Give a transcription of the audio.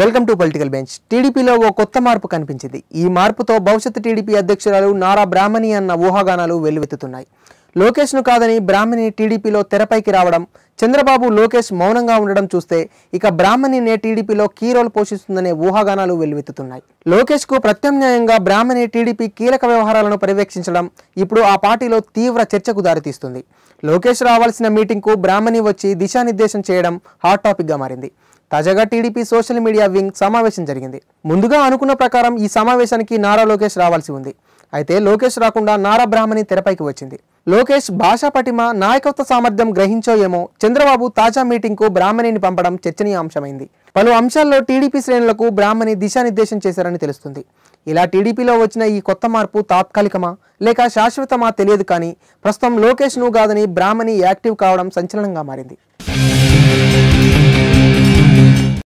Welcome to political bench టీడీపీలో ఓ కొత్త మార్పు కనిపించింది. ఈ మార్పుతో భవిష్యత్ టీడీపీ అధ్యక్షురాలు నారా బ్రాహ్మణి అన్న ఊహాగానాలు వెల్లువెత్తుతున్నాయి. లోకేష్ను కాదని బ్రాహ్మణి టీడీపీలో తెరపైకి రావడం చంద్రబాబు లోకేష్ మౌనంగా ఉండడం చూస్తే ఇక బ్రాహ్మణినే టీడీపీలో కీ రోల్ పోషిస్తుందనే ఊహాగానాలు వెల్లువెత్తుతున్నాయి. లోకేష్కు ప్రత్యామ్నాయంగా బ్రాహ్మణి టీడీపీ కీలక వ్యవహారాలను పర్యవేక్షించడం ఇప్పుడు ఆ పార్టీలో తీవ్ర చర్చకు దారితీస్తుంది. లోకేష్ రావాల్సిన మీటింగ్కు బ్రాహ్మణి వచ్చి దిశానిర్దేశం చేయడం హాట్ టాపిక్గా మారింది. తాజాగా టీడీపీ సోషల్ మీడియా వింగ్ సమావేశం జరిగింది. ముందుగా అనుకున్న ప్రకారం ఈ సమావేశానికి నారా లోకేష్ రావాల్సి ఉంది. అయితే లోకేష్ రాకుండా నారా బ్రాహ్మణి తెరపైకి వచ్చింది. లోకేష్ భాషా పటిమ నాయకత్వ సామర్థ్యం గ్రహించో ఏమో చంద్రబాబు తాజా మీటింగ్కు బ్రాహ్మణిని పంపడం చర్చనీయాంశమైంది. పలు అంశాల్లో టీడీపీ శ్రేణులకు బ్రాహ్మణి దిశానిర్దేశం చేశారని తెలుస్తుంది. ఇలా టీడీపీలో వచ్చిన ఈ కొత్త మార్పు తాత్కాలికమా? లేక శాశ్వతమా తెలియదు కానీ ప్రస్తుతం లోకేష్ను కాదని బ్రాహ్మణి యాక్టివ్ కావడం సంచలనంగా మారింది.